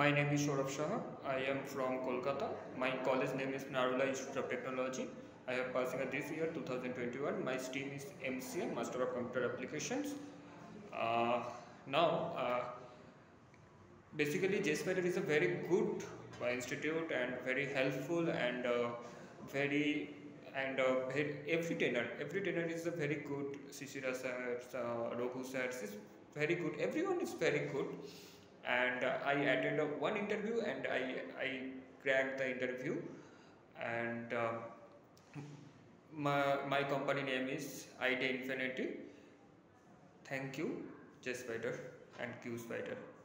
My name is Sourav Saha. I am from Kolkata. My college name is Narula Institute of Technology. I have passing this year 2021. My stream is MCA, Master of Computer Applications. Uh, now, uh, basically, JSpider is a very good uh, institute and very helpful and uh, very and uh, very, every trainer, every trainer is a very good. Shishira sir, uh, Raghu sir is very good. Everyone is very good and I attended one interview and I, I cracked the interview and uh, my, my company name is ID Infinity. Thank you, J Spider and Q Spider.